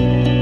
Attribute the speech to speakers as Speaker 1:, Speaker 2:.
Speaker 1: Bye.